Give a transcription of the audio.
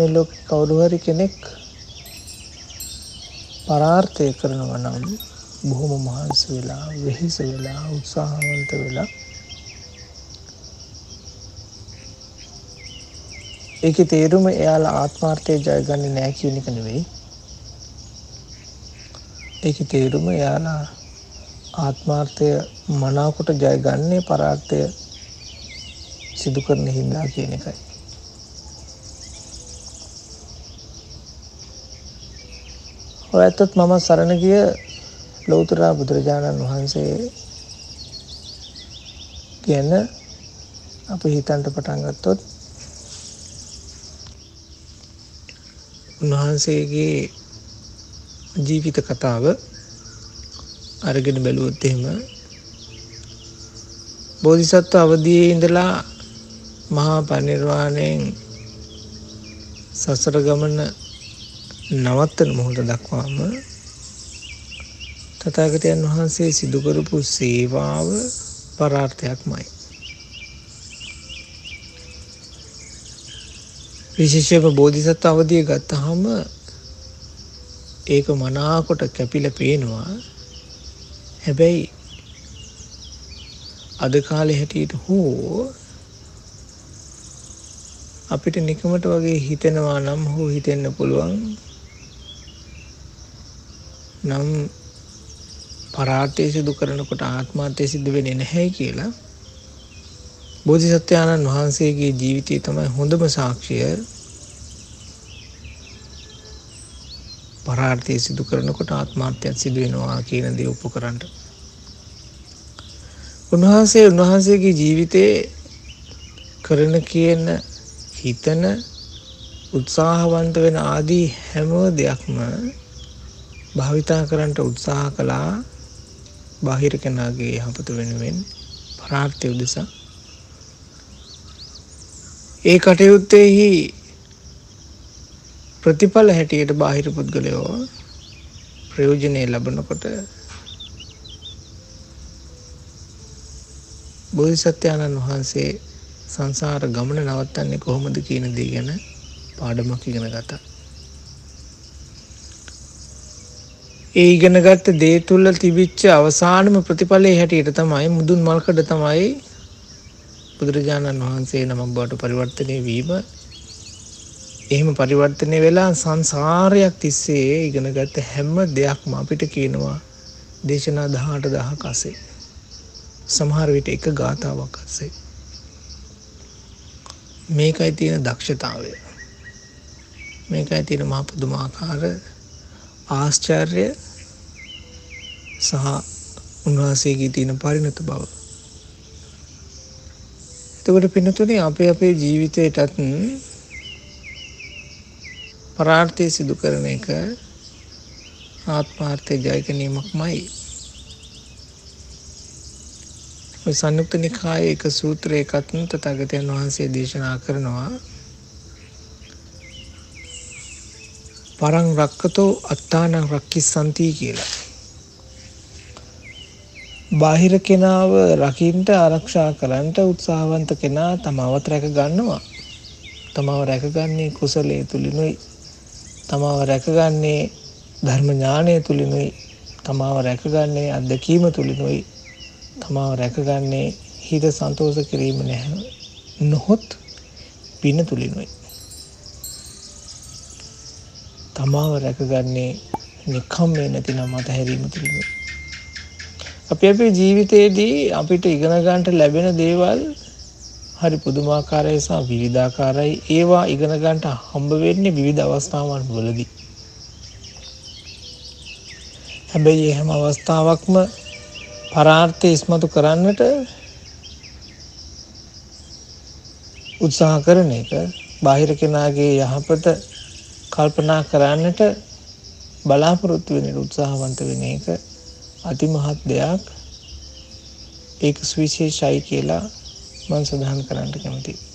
මේ ලෝක කවුරු හරි කෙනෙක් පරාර්ථය කරනවා නම් බොහොම මහන්සි වෙලා වෙහෙස වෙලා උත්සාහවන්ත වෙලා ඒකේ තේරුම එයාලා ආත්මාර්ථය ජයගන්නේ නැහැ කියන එක නෙවෙයි. ඒකේ තේරුම එයාලා ආත්මාර්ථය මනාකොට ජයගන්නේ පරාර්ථය සිදු කරන හින්දා කියන එකයි. ඔය ඇත්තත් මම සරණ ගිය ලෞතර බුදුරජාණන් වහන්සේ ගැන අප හිතන්ට පටන් ගත්තොත් උන්වහන්සේගේ ජීවිත කතාව අරගෙන බැලුවොත් එහෙම බෝධිසත්ව අවදියේ ඉඳලා මහා පරිනිර්වාණයෙන් සසර ගමන නවත්තන මොහොත දක්වාම තථාගතයන් වහන්සේ සිදු කරපු සේවාව පරාර්ථයක්මයි. විශේෂයෙන්ම බෝධිසත්ව අවදිය ගත්තාම ඒක මනාකොට කැපිලා පේනවා. හැබැයි අද කාලේ හැටියට හෝ අපිට නිකමට වගේ හිතෙනවා නම් හෝ හිතෙන්න පුළුවන් නම් පරාර්ථය සිදු කරනකොට ආත්මාර්ථය සිද්ධ වෙන්නේ නැහැ කියලා බෝධිසත්වයාණන් වහන්සේගේ ජීවිතය තමයි හොඳම සාක්ෂිය පරාර්ථය සිදු කරනකොට ආත්මාර්ථයක් සිදු වෙනවා කියන දේ ඔප්පු කරන්න. උන්වහන්සේ උන්වහන්සේගේ ජීවිතේ කරන කියන හිතන උත්සාහවන්ත වෙන ආදී හැම දෙයක්ම භාවිතා කරන්නට උත්සාහ කළා බාහිර කෙනාගේ යහපත වෙනුවෙන් පරාර්ථය උදෙසා ඒ කටයුත්තෙහි ප්‍රතිඵල හැටියට බාහිර පුද්ගලයෝ ප්‍රයෝජනය ලබනකොට බෝධිසත්වයාණන් වහන්සේ සංසාර ගමන නවත්තන්නේ කොහොමද කියන දේ ගැන පාඩමක් ඉගෙන ගත්තා. ඒ ඉගෙනගත්ත දේ තුළ තිබිච්ච අවසානම ප්‍රතිඵලයේ හැටියට තමයි මුදුන් මල්කඩ තමයි බුදුරජාණන් වහන්සේ නමක් බවට පරිවර්තනය වීම. එහෙම පරිවර්තනය වෙලා සංසාරයක් තිස්සේ ඉගෙනගත්ත හැම දෙයක්ම අපිට කියනවා දේශනා දහට දහක් අසේ සමහර විට එක ගාථාවක් අස්සේ. මේකයි තියෙන දක්ෂතාවය. මේකයි තියෙන මහ පුදුමාකාර ආශ්චර්ය සහ උන්වහන්සේගේ තියෙන පරිණත බව. එතකොට පිනතුනේ අපේ අපේ ජීවිතයටත් පරාර්ථය සිදු කරන එක ආත්මාර්ථය ජය ගැනීමක්මයි. ඔය සංයුක්ත නිකායේ එක සූත්‍රයකත් තථාගතයන් වහන්සේ දේශනා කරනවා පරං රක්කතෝ අත්තානං රක්කිස්සන්ති කියලා. බාහිර කෙනාව රකින්ට ආරක්ෂා කරන්නට උත්සාහවන්ත කෙනා තමාවත් රැක ගන්නවා. තමාව රැකගන්නේ කුසලයේ තුලිනුයි. තමාව රැකගන්නේ ධර්ම ඥානය තුලිනුයි. තමාව රැකගන්නේ අත්දැකීම තුලිනුයි. තමාව රැකගන්නේ හිත සන්තෝෂ කිරීම නැහැ. නොහොත් පින තුලිනුයි. තමාව රැකගන්නේ නිකම්මේ නැතිනම් අතහැරීම තුලිනුයි. අපි අපේ ජීවිතයේදී අපිට ඉගෙන ගන්නට ලැබෙන දේවල් හරි පුදුමාකාරයි සහ විවිධාකාරයි. ඒවා ඉගෙන ගන්නට හම්බ වෙන්නේ විවිධ අවස්ථාවන් වලදී. හැබැයි හැම අවස්ථාවක්ම පරාර්ථය ඉස්මතු කරන්නට උත්සාහ කරන එක බාහිර කෙනාගේ යහපත කල්පනා කරන්නට බලාපොරොත්තු වෙන උත්සාහවන්ත වෙන එක අතිමහත් දෙයක්. ඒක සුවිශේෂයි කියලා මම සඳහන් කරන්නට කැමතියි.